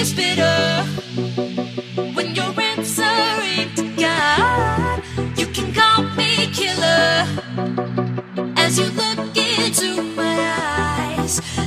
it's bitter when you're answering to God. You can call me killer as you look into my eyes.